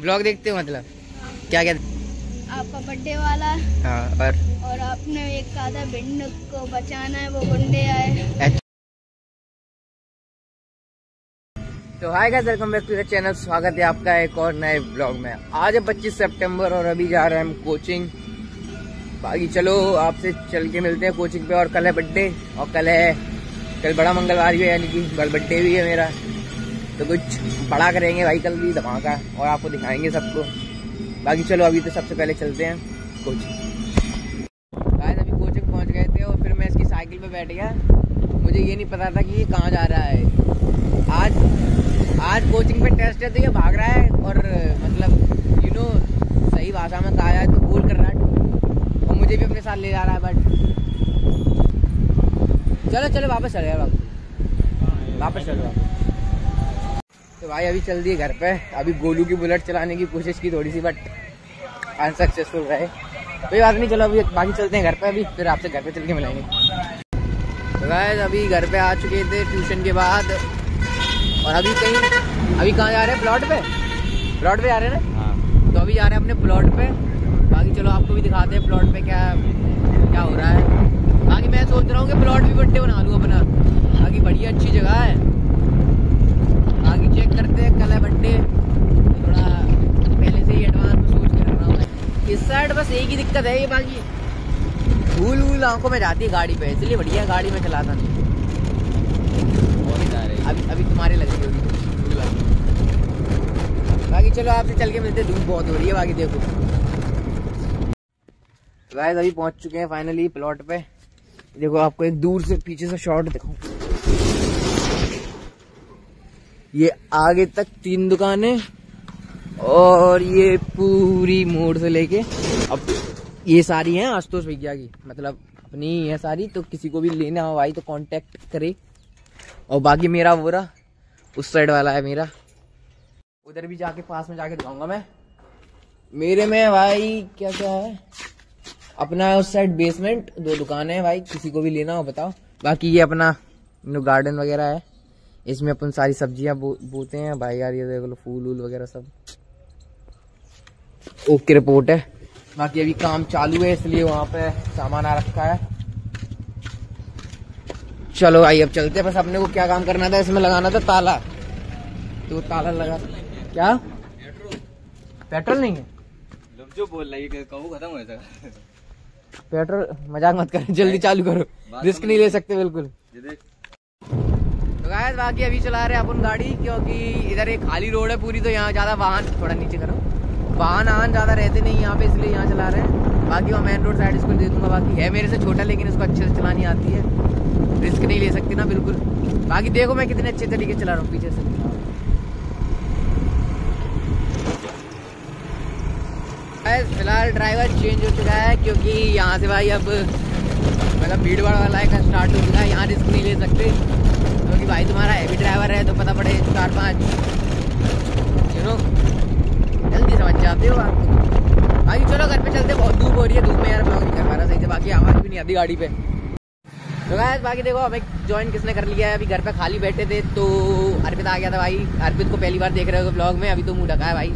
Blog देखते हो मतलब? क्या क्या? आपका बर्थडे वाला। हाँ और? और आपने एक कहा था भिंड को बचाना है वो गुंडे आए। तो hi guys welcome back to the channel स्वागत है आपका एक और नए ब्लॉग में। आज है 25 सितंबर और अभी जा रहे हैं हम कोचिंग बाकी चलो आपसे चल के मिलते हैं कोचिंग पे। और कल है बर्थडे और कल है कल बड़ा मंगलवार भी है यानी कि कल बर्थडे भी है मेरा। तो कुछ बड़ा करेंगे भाई कल भी धमाका और आपको दिखाएँगे सबको। बाकी चलो अभी तो सबसे पहले चलते हैं कोचिंग गाइस अभी कोचिंग पहुँच गए थे और फिर मैं इसकी साइकिल पे बैठ गया। मुझे ये नहीं पता था कि ये कहाँ जा रहा है। आज आज कोचिंग पे टेस्ट है तो ये भाग रहा है और मतलब यू नो सही भाषा में कहा जाए तो गोल कर रहा है। और मुझे भी अपने साथ ले जा रहा है बट चलो चलो वापस चले यार वापस। वापस चलो वापस। तो भाई अभी चल दिए घर पे। अभी गोलू की बुलेट चलाने की कोशिश की थोड़ी सी बट अनसक्सेसफुल रहे। कोई बात नहीं चलो अभी बाकी चलते हैं घर पे अभी फिर आपसे घर पे चल के मिलेंगे। तो गाइस अभी घर पे आ चुके थे ट्यूशन के बाद। और अभी कहीं अभी कहाँ जा रहे हैं? प्लॉट पे? प्लॉट पे जा रहे हैं ना? हाँ। तो अभी जा रहे हैं अपने प्लॉट पे। बाकी चलो आपको भी दिखाते हैं प्लॉट पे क्या क्या हो रहा है। बाकी मैं सोच रहा हूँ कि प्लॉट भी बड्डे बना लूँ अपना। बाकी बढ़िया अच्छी जगह है। चेक करते हैं कल है बर्थडे थोड़ा पहले से ही एडवांस में सोच के रख रहा हूँ मैं। इस साइड बस एक ही दिक्कत है ये बाकी। धूल वूल आँखों में जाती है गाड़ी पे इसलिए बढ़िया गाड़ी में चलाता नहीं। अभी अभी तुम्हारे लग रही होगी बाकी चलो आपसे चल के मिलते धूप बहुत हो रही है बाकी देखो। गाइस अभी पहुँच चुके हैं फाइनली प्लॉट पे। देखो आपको एक दूर से पीछे से शॉट दिखाऊँ। ये आगे तक तीन दुकानें और ये पूरी मोड़ से लेके अब ये सारी हैं आशुतोष भैया की। मतलब अपनी ही है सारी तो किसी को भी लेना हो भाई तो कांटेक्ट करे। और बाकी मेरा वो रहा, उस साइड वाला है मेरा। उधर भी जाके, पास में जाके दिखाऊँगा मैं। मेरे में भाई क्या क्या है? अपना उस साइड बेसमेंट दो दुकान है भाई, किसी को भी लेना हो बताओ। बाकी ये अपना गार्डन वगैरह है। इसमें अपन सारी सब्ज़ियाँ बो, बोते हैं। भाई यार ये देख लो फूल वूल वगैरह सब। ओके रिपोर्ट है। बाकी अभी काम चालू है इसलिए वहाँ पे सामान आ रखा है। चलो भाई अब चलते हैं। बस अपने को क्या काम करना था इसमें लगाना था ताला। तो ताला लगा। क्या? पेट्रोल नहीं है? जो बोल रही है कबू खत्म हो जाएगा। पेट्रोल? मज़ाक मत करो जल्दी चालू करो। रिस्क नहीं ले सकते बिल्कुल। तो गायस, बाकी अभी चला रहे हैं अपन गाड़ी, क्योंकि इधर एक खाली रोड है पूरी तो यहाँ ज़्यादा वाहन, थोड़ा नीचे करो। वाहन आन ज़्यादा रहते नहीं यहाँ पे, इसलिए यहाँ चला रहे हैं। बाकी वो मेन रोड साइड इसको दे दूँगा, बाकी है मेरे से छोटा, लेकिन इसको अच्छे से चलानी आती है। रिस्क नहीं ले सकती ना, बिल्कुल। बाकी देखो मैं कितने अच्छे तरीके चला रहा हूँ, पीछे से। फ़िलहाल ड्राइवर चेंज हो चुका है, क्योंकि यहाँ से भाई अब मतलब भीड़ भाड़ वाला स्टार्ट हो चुका है, यहाँ रिस्क नहीं ले सकते। भाई तुम्हारा हैवी ड्राइवर है तो पता पड़े चार पाँच। यू नो जल्दी समझ जाते हो आप। बाकी चलो घर पे चलते बहुत धूप हो रही है धूप में यार ब्लॉग नहीं कर पा रहा सही से बाकी आवाज़ भी नहीं आती गाड़ी पे। तो बाकी देखो हमें ज्वाइन किसने कर लिया है? अभी घर पे खाली बैठे थे तो अर्पित आ गया था भाई। अर्पित को पहली बार देख रहे हो ब्लॉग में अभी तो मुँह ढका है भाई।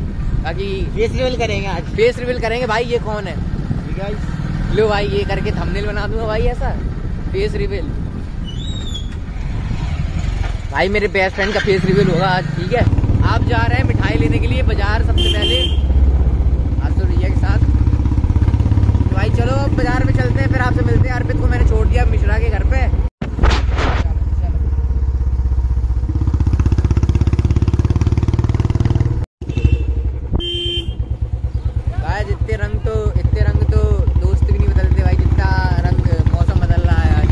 बाकी फेस रिवील करेंगे आज। फेस रिवील करेंगे भाई ये कौन है? लो भाई ये करके थंबनेल बना दूँगा भाई ऐसा। फेस रिवील भाई मेरे बेस्ट फ्रेंड का फेस रिवील होगा आज, ठीक है? आप जा रहे हैं मिठाई लेने के लिए बाज़ार सबसे पहले आसुर भैया के साथ तो भाई चलो अब बाज़ार में चलते हैं फिर आपसे मिलते हैं अर्पित को मैंने छोड़ दिया मिश्रा के घर पे गाइस इतने रंग तो इतने रंग तो दोस्त भी नहीं बदलते भाई जितना रंग मौसम बदल रहा है आज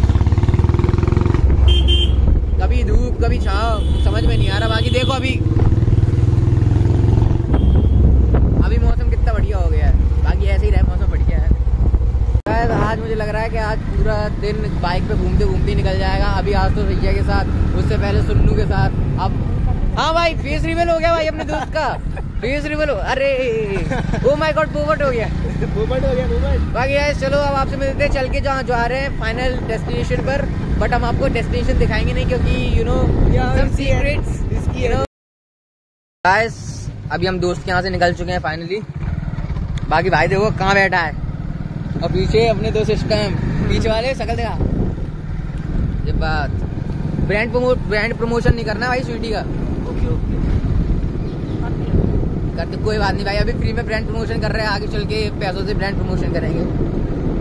कभी धूप कभी छाव समझ में नहीं आ रहा बाकी देखो अभी अभी मौसम कितना बढ़िया हो गया है बाकी ऐसे ही रहे मौसम बढ़िया है गाइस आज मुझे लग रहा है कि आज पूरा दिन बाइक पे घूमते घूमते निकल जाएगा अभी आज तो भैया के साथ उससे पहले सुन्नू के साथ अब हाँ भाई फेस रिवील हो गया भाई अपने दोस्त का। फेस रिवील हो अरे ओ माय गॉड पोपट हो गया। मूवमेंट हो गया मूवमेंट बाकी यार चलो अब आपसे मिलते हैं चल के जहाँ जा रहे हैं फाइनल डेस्टिनेशन पर। बट हम आपको डेस्टिनेशन दिखाएँगे नहीं क्योंकि you know some secrets guys अभी हम दोस्त के यहाँ से निकल चुके हैं फाइनली बाकी भाई देखो कहाँ बैठा है? और पीछे अपने दो सिस्टम पीछे वाले शकल देखा। ये बात। ब्रांड प्रमोट ब्रांड प्रमोशन नहीं करना भाई स्वीटी का। ओके ओके करते कोई बात नहीं भाई अभी फ्री में ब्रांड प्रमोशन कर रहे हैं आगे चल के पैसों से ब्रांड प्रमोशन करेंगे।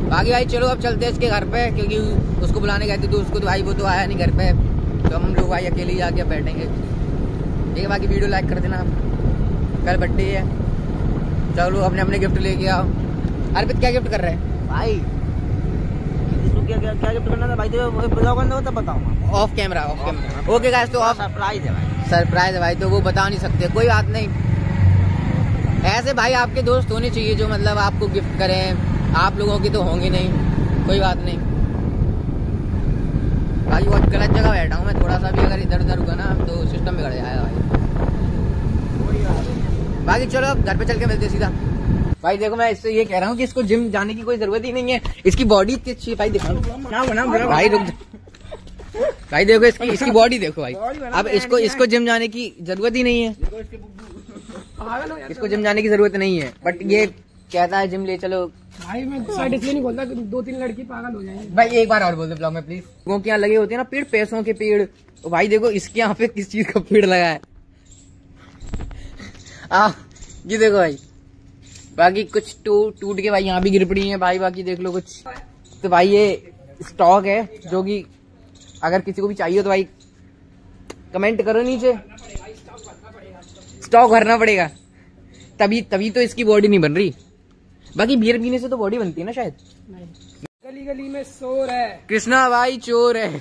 बाकी भाई चलो अब चलते हैं इसके घर पे क्योंकि उसको बुलाने गए थे तो उसको तो भाई वो तो आया नहीं घर पे। तो हम लोग भाई अकेले ही जाके बैठेंगे। ठीक है बाकी वीडियो लाइक कर देना। कल बर्थडे है। चलो अपने अपने गिफ्ट लेके आओ। अर्पित क्या गिफ्ट कर रहे हैं? भाई क्या क्या क्या गिफ्ट करना था? भाई तो ब्लॉग तब बताऊँगा off camera off camera okay guys तो ऑफ़ सरप्राइज़ है भाई। सरप्राइज़ है भाई तो वो बता नहीं सकते कोई बात नहीं। ऐसे भाई आपके दोस्त होने चाहिए जो मतलब आपको गिफ्ट करें आप लोगों की तो होंगे नहीं कोई बात नहीं। भाई बहुत गलत जगह बैठा हूँ मैं थोड़ा सा भी अगर इधर उधर हुआ ना तो सिस्टम बिगड़ जाएगा भाई। बाकी चलो अब घर पे चल के मिलते सीधा। भाई देखो मैं इससे ये कह रहा हूँ कि इसको जिम जाने की कोई ज़रूरत ही नहीं है इसकी बॉडी इतनी अच्छी है भाई देखो। ना बना भाई रुक जा। भाई देखो इसकी इसकी बॉडी देखो भाई। अब इसको इसको जिम जाने की ज़रूरत ही नहीं है। इसको जिम जाने की ज़रूरत नहीं है। बट ये कहता है जिम ले चलो। भाई मैं साइड इसलिए नहीं बोलता कि दो तीन लड़की पागल हो जाएँगे। भाई एक बार और बोल दो ब्लॉग में प्लीज़ लोगों के यहाँ लगे होते हैं ना पेड़ पैसों के पेड़। तो भाई देखो इसके यहाँ पे किस चीज़ का पेड़ लगा है? आ ये देखो भाई। बाकी कुछ टूट टूट के भाई यहाँ भी गिर पड़ी है। भाई बाकी देख लो कुछ। तो भाई ये स्टॉक है जो कि अगर किसी को भी चाहिए तो भाई कमेंट करो नीचे। स्टॉक भरना पड़ेगा। तभी तभी तो इसकी बॉडी नहीं बन रही। बाकी बियर पीने से तो बॉडी बनती है ना शायद? गली गली में शोर है। कृष्णा भाई चोर है।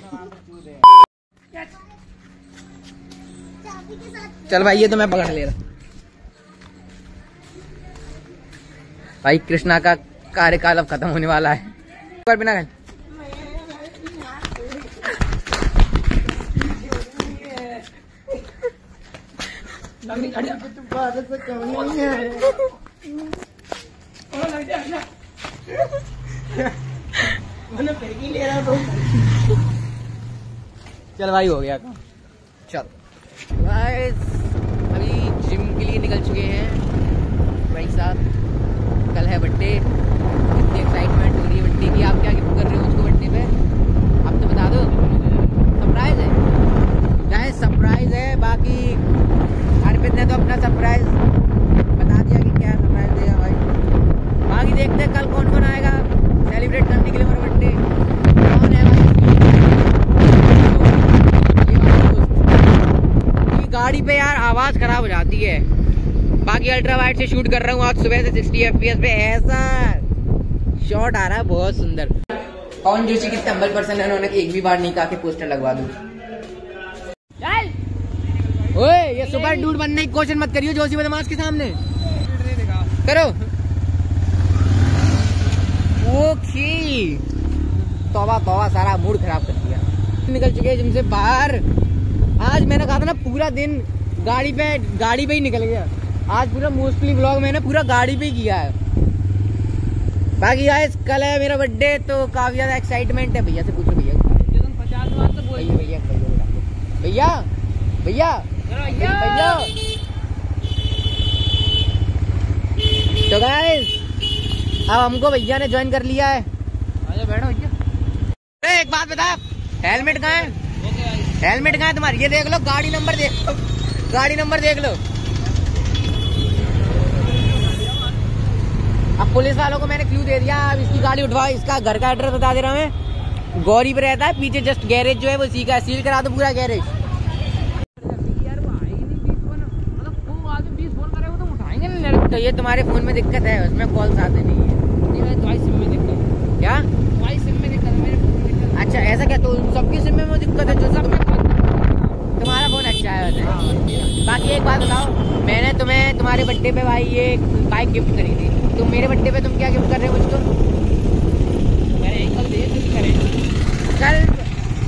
चल भाई ये तो मैं पकड़ ले रहा। भाई कृष्णा का कार्यकाल अब खत्म होने वाला है। एक बार बिना गए चल भाई हो गया काम। चल। भाई अभी जिम के लिए निकल चुके हैं। भाई साहब कल है बर्थडे कितनी एक्साइटमेंट हो रही है। बर्थडे की आप क्या कर रहे हो उसको बर्थडे पे? आप तो बता दो सरप्राइज़ है गाइस सरप्राइज़ है बाकी अर्पित ने तो अपना सरप्राइज़ बता दिया कि क्या सरप्राइज़ देगा भाई बाकी देखते हैं कल कौन कौन आएगा सेलिब्रेट करने के लिए मेरा बर्थडे कौन है भाई ये वाला दोस्त। ये गाड़ी पे यार आवाज़ खराब हो जाती है बाकी अल्ट्रा वाइड से शूट कर रहा हूँ आज सुबह से 60 एफपीएस पे। ऐसा शॉट आ रहा है बहुत सुंदर। पवन जोशी कितने हम्बल पर्सन है उन्होंने एक भी बार नहीं कहा कि पोस्टर लगवा दूँ। ओए ये सुपर डूड बनने की कोशिश मत करियो जोशी बदमाश के सामने। करो। ओके तौबा तौबा सारा मूड खराब कर दिया। निकल चुके हैं जिम से बाहर। आज मैंने कहा था ना पूरा दिन गाड़ी पे गाड़ी पे ही निकल गया। आज पूरा मोस्टली ब्लॉग मैंने पूरा गाड़ी पे किया है। बाकी आज कल है मेरा बर्थडे तो काफ़ी ज़्यादा एक्साइटमेंट है भैया से पूछो भैया। भैया भैया भैया भैया। भैया भैया तो गाइस अब हमको भैया ने ज्वाइन कर लिया है। बैठो भैया। एक बात बता हेलमेट कहाँ है? हेलमेट कहाँ है तुम्हारी? ये देख लो गाड़ी नंबर देख लो। गाड़ी नंबर देख लो अब पुलिस वालों को मैंने क्लू दे दिया अब इसकी गाड़ी उठवाओ, इसका घर का एड्रेस बता दे रहा हूँ मैं। गौरी पे रहता है, पीछे जस्ट गैरेज जो है, वो है सील करा दो पूरा गैरेज तो ये तुम्हारे फ़ोन में दिक्कत है, उसमें कॉल्स आते नहीं है। क्या? अच्छा ऐसा क्या? तो सबकी सिम में दिक्कत है, जो सब तुम्हारा फ़ोन अच्छा है बाकी एक बात बताओ, मैंने तुम्हें, तुम्हारे बर्थडे पे भाई ये बाइक गिफ्ट करी थी। तुम मेरे बर्थडे पे तुम क्या गिफ्ट कर रहे हो मुझको? कल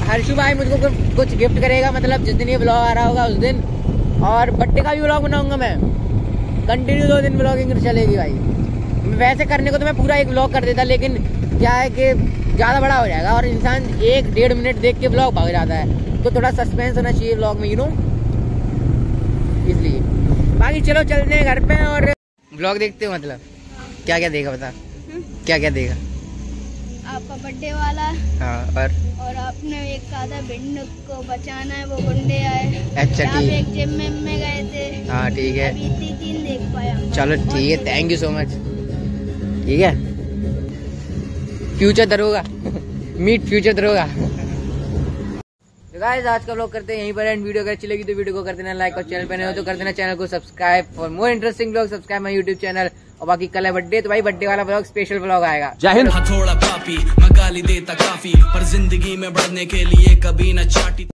हर्षु भाई मुझको कुछ- कुछ गिफ्ट करेगा मतलब जिस दिन ये ब्लॉग आ रहा होगा उस दिन। और बर्थडे का भी ब्लॉग बनाऊँगा मैं। कंटिन्यू दो दिन ब्लॉगिंग चलेगी भाई। वैसे करने को तो मैं पूरा एक ब्लॉग कर देता लेकिन क्या है कि ज़्यादा बड़ा हो जाएगा और इंसान एक डेढ़ मिनट देख के ब्लॉग भाग जाता है। तो थोड़ा सस्पेंस होना चाहिए ब्लॉग में यू नो इसलिए। बाकी चलो चलते हैं घर पे और ब्लॉग देखते हो मतलब। क्या क्या देखा बता। क्या क्या देखा आपका बर्थडे वाला। हाँ और? और आपने एक कहा था भिंड को बचाना है वो गुंडे आए। अच्छा आप ठीक। एक जिम में, में गए थे। हाँ ठीक है। इतनी तीन देख पाया। चलो ठीक है थैंक यू सो मच ठीक है? फ्यूचर दरोगा। मीट फ्यूचर दरोगा। तो गाइस आज का ब्लॉग करते हैं यहीं पर एंड वीडियो अगर अच्छी लगी तो वीडियो को कर देना लाइक और चैनल पर नए हो तो कर देना चैनल को subscribe for more interesting vlog subscribe my YouTube channel और बाकी कल है बर्थडे तो भाई बर्थडे वाला ब्लॉग स्पेशल ब्लॉग आएगा. जय हिंद। थोड़ा पापी मैं गाली देता काफ़ी पर ज़िंदगी में बढ़ने के लिए कभी न चाटी।